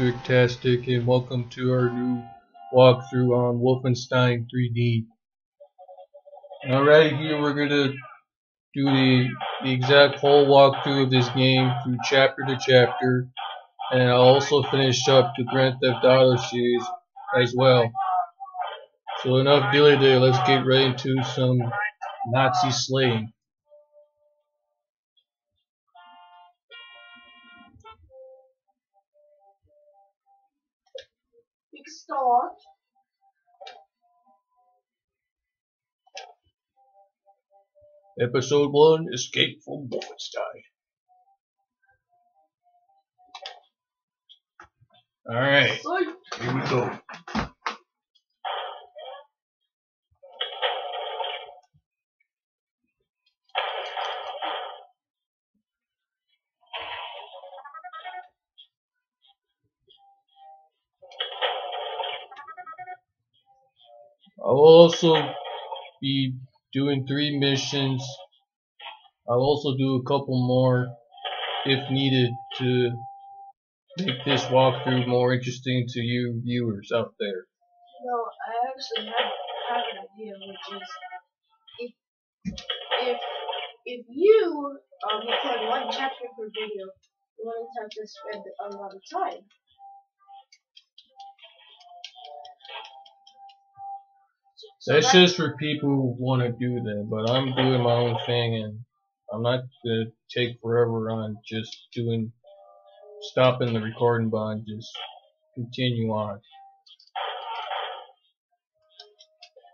Tastic and welcome to our new walkthrough on Wolfenstein 3D. Alright, here we're gonna do the, the exact whole walkthrough of this game through chapter to chapter and I'll also finish up the Grand Theft Auto series as well. So enough dilly dilly, let's get right into some Nazi slaying. Start. Episode 1 Escape from Wolfenstein. Alright, here we go. I'll also be doing three missions. I'll also do a couple more if needed to make this walkthrough more interesting to you viewers out there. no, I actually have, have an idea, which is if if if you um record one chapter per video, you wouldn't have to spend a lot of time. So That's that- just for people who want to do that, but I'm doing my own thing and I'm not gonna take forever on just doing stopping the recording button, just continue on.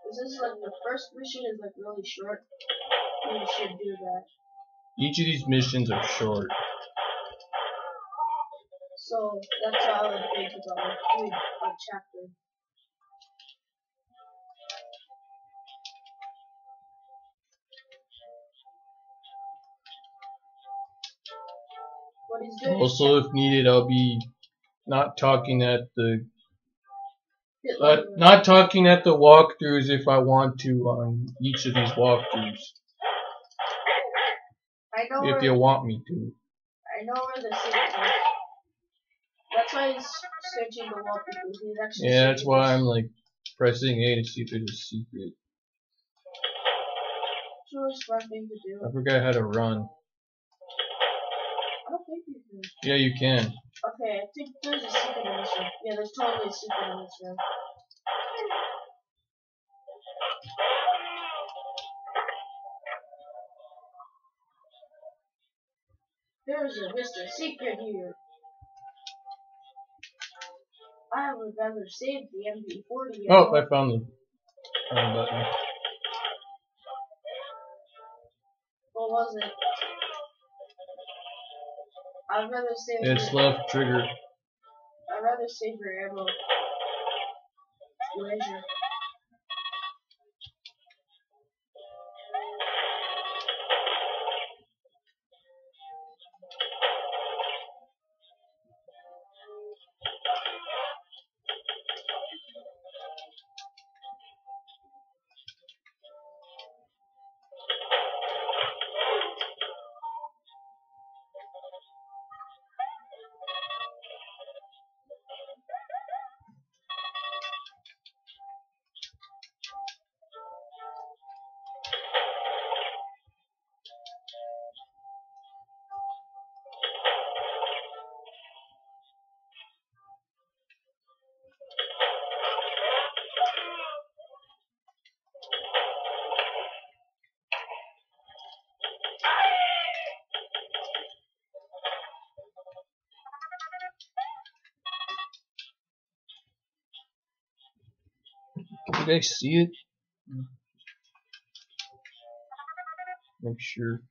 This is like the first mission is like really short. You should do that. Each of these missions are short. So that's how I would think about doing a chapter. Also, if needed, I'll be not talking at the uh, not talking at the walkthroughs if I want to on each of these walkthroughs. I know If you want me to. I know where the secret is. That's why he's searching the because he's actually Yeah, that's why. I'm like pressing A to see if there's a secret. It's a really smart thing to do. I forgot how to run. Oh, I don't think you can. Yeah, you can. Okay, I think there's a secret in this room. Yeah, there's totally a secret in this room. There's a Mr. Secret here. I would rather save the MV40. Oh, I found the button. What was it? I'd rather save It's left trigger. I'd rather save your ammo. Leisure. I see it? Make sure.